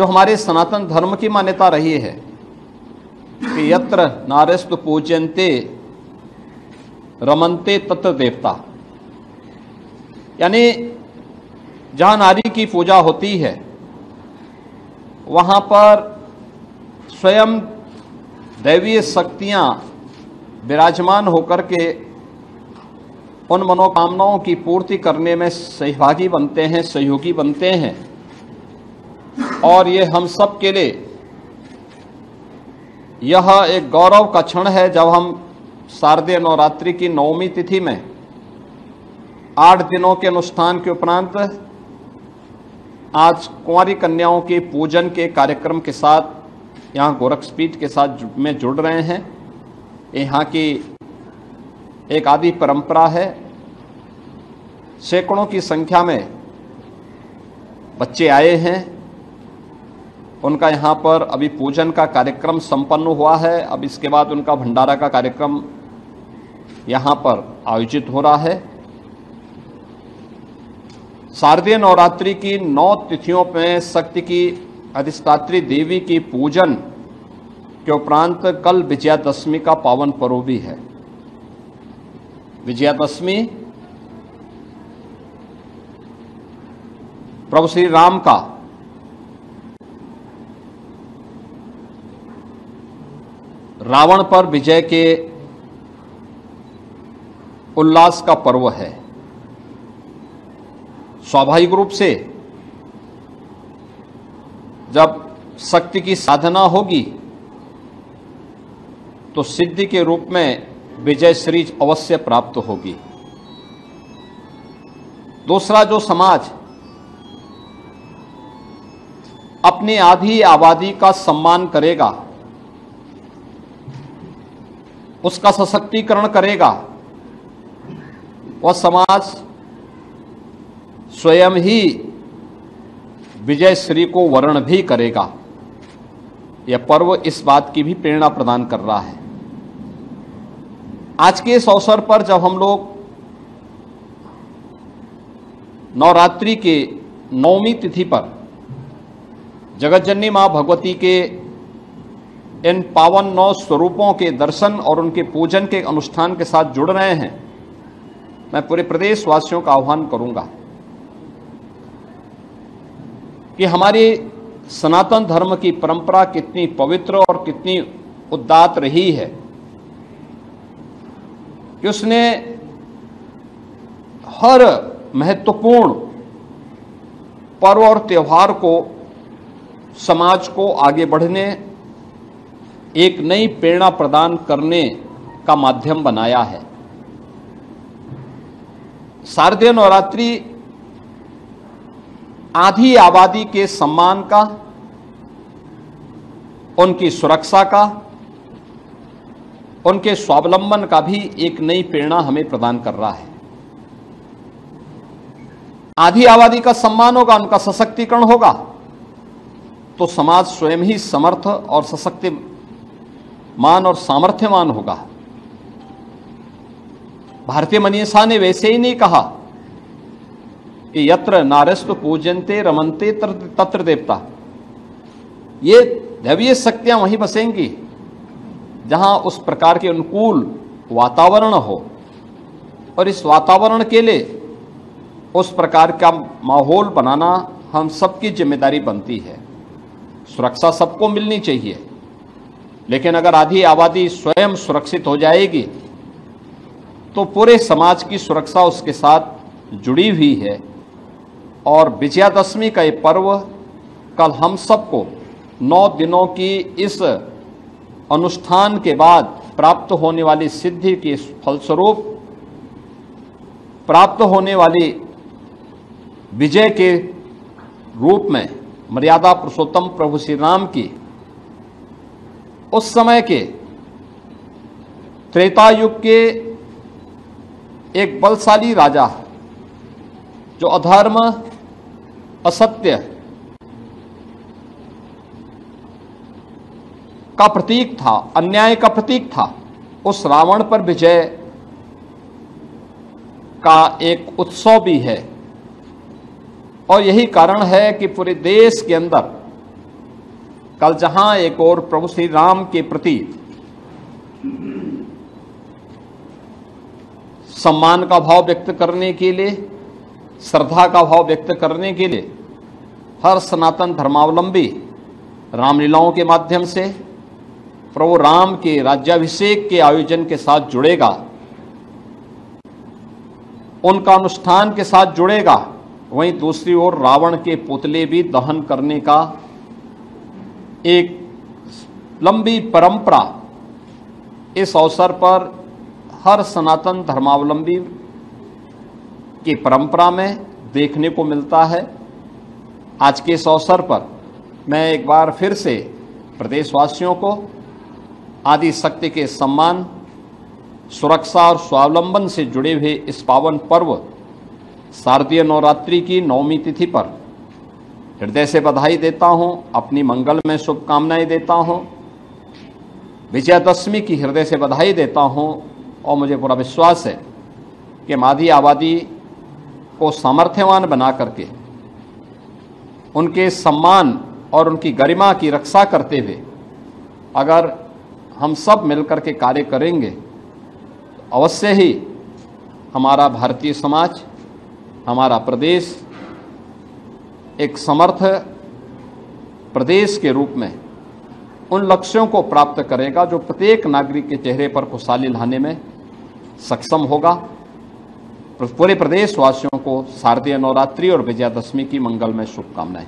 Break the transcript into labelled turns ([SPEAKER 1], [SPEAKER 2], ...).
[SPEAKER 1] जो हमारे सनातन धर्म की मान्यता रही है कि यत्र नारस्त पूजनते रमनते तत्र देवता। यानी जहाँ नारी की पूजा होती है, वहाँ पर स्वयं दैवीय शक्तियाँ विराजमान होकर के उन मनोकामनाओं की पूर्ति करने में सहभागी बनते हैं, सहयोगी बनते हैं। और ये हम सब के लिए। यह एक गौरव का क्षण है जब हम शारदीय नवरात्रि की नवमी तिथि में आठ दिनों के अनुष्ठान के उपरांत आज कुंवारी कन्याओं के पूजन के कार्यक्रम के साथ, यहाँ गोरक्षपीठ के साथ में जुड़ रहे हैं। यहाँ की एक आदि परंपरा है, सैकड़ों की संख्या में बच्चे आए हैं। उनका यहाँ पर अभी पूजन का कार्यक्रम संपन्न हुआ है। अब इसके बाद उनका भंडारा का कार्यक्रम यहाँ पर आयोजित हो रहा है। शारदीय नवरात्रि की नौ तिथियों में शक्ति की अधिष्ठात्री देवी की पूजन के उपरांत कल विजयादशमी का पावन पर्व भी है। विजयादशमी प्रभु श्री राम का रावण पर विजय के उल्लास का पर्व है। स्वाभाविक रूप से जब शक्ति की साधना होगी तो सिद्धि के रूप में विजय श्री अवश्य प्राप्त होगी। दूसरा जो समाज अपनी आधी आबादी का सम्मान करेगा उसका सशक्तिकरण करेगा। वह समाज स्वयं ही विजय श्री को वर्ण भी करेगा। यह पर्व इस बात की भी प्रेरणा प्रदान कर रहा है। आज के इस अवसर पर जब हम लोग नवरात्रि के नौमी तिथि पर जगतजननी माँ भगवती के इन पावन नौ स्वरूपों के दर्शन और उनके पूजन के अनुष्ठान के साथ जुड़ रहे हैं। मैं पूरे प्रदेश वासियों का आह्वान करूँगा कि हमारी सनातन धर्म की परंपरा कितनी पवित्र और कितनी उदात रही है कि उसने हर महत्वपूर्ण पर्व और त्यौहार को समाज को आगे बढ़ने एक नई प्रेरणा प्रदान करने का माध्यम बनाया है। शारदीय नवरात्रि आधी आबादी के सम्मान का, उनकी सुरक्षा का, उनके स्वावलंबन का भी एक नई प्रेरणा हमें प्रदान कर रहा है। आधी आबादी का सम्मान होगा, उनका सशक्तिकरण होगा तो समाज स्वयं ही समर्थ और सशक्ति मान और सामर्थ्यमान होगा। भारतीय मनीषा ने वैसे ही नहीं कहा कि यत्र नारस्तु पूजनते रमनते तत्र देवता। ये दैवीय शक्तियाँ वहीं बसेंगी, जहाँ उस प्रकार के अनुकूल वातावरण हो। और इस वातावरण के लिए उस प्रकार का माहौल बनाना हम सबकी ज़िम्मेदारी बनती है। सुरक्षा सबको मिलनी चाहिए। लेकिन अगर आधी आबादी स्वयं सुरक्षित हो जाएगी तो पूरे समाज की सुरक्षा उसके साथ जुड़ी हुई है। और विजयादशमी का ये पर्व कल हम सबको नौ दिनों की इस अनुष्ठान के बाद प्राप्त होने वाली सिद्धि के फलस्वरूप, प्राप्त होने वाली विजय के रूप में मर्यादा पुरुषोत्तम प्रभु श्री राम की उस समय के त्रेता युग के एक बलशाली राजा जो अधर्म, असत्य का प्रतीक था, अन्याय का प्रतीक था, उस रावण पर विजय का एक उत्सव भी है। और यही कारण है कि पूरे देश के अंदर कल जहाँ एक और प्रभु श्री राम के प्रति सम्मान का भाव व्यक्त करने के लिए, श्रद्धा का भाव व्यक्त करने के लिए, हर सनातन धर्मावलंबी रामलीलाओं के माध्यम से, प्रभु राम के राज्याभिषेक के आयोजन के साथ जुड़ेगा, उनका अनुष्ठान के साथ जुड़ेगा, वहीं दूसरी ओर रावण के पुतले भी दहन करने का एक लंबी परंपरा इस अवसर पर हर सनातन धर्मावलंबी की परंपरा में देखने को मिलता है। आज के इस अवसर पर मैं एक बार फिर से प्रदेशवासियों को आदि शक्ति के सम्मान, सुरक्षा और स्वावलंबन से जुड़े हुए इस पावन पर्व, शारदीय नवरात्रि की नवमी तिथि पर हृदय से बधाई देता हूँ, अपनी मंगल में शुभकामनाएँ देता हूँ, विजयादशमी की हृदय से बधाई देता हूँ, और मुझे पूरा विश्वास है कि माधी आबादी को सामर्थ्यवान बना करके, उनके सम्मान और उनकी गरिमा की रक्षा करते हुए, अगर हम सब मिलकर के कार्य करेंगे तो अवश्य ही हमारा भारतीय समाज, हमारा प्रदेश एक समर्थ प्रदेश के रूप में उन लक्ष्यों को प्राप्त करेगा जो प्रत्येक नागरिक के चेहरे पर खुशहाली लाने में सक्षम होगा। पूरे प्रदेशवासियों को शारदीय नवरात्रि और विजयादशमी की मंगलमय शुभकामनाएँ।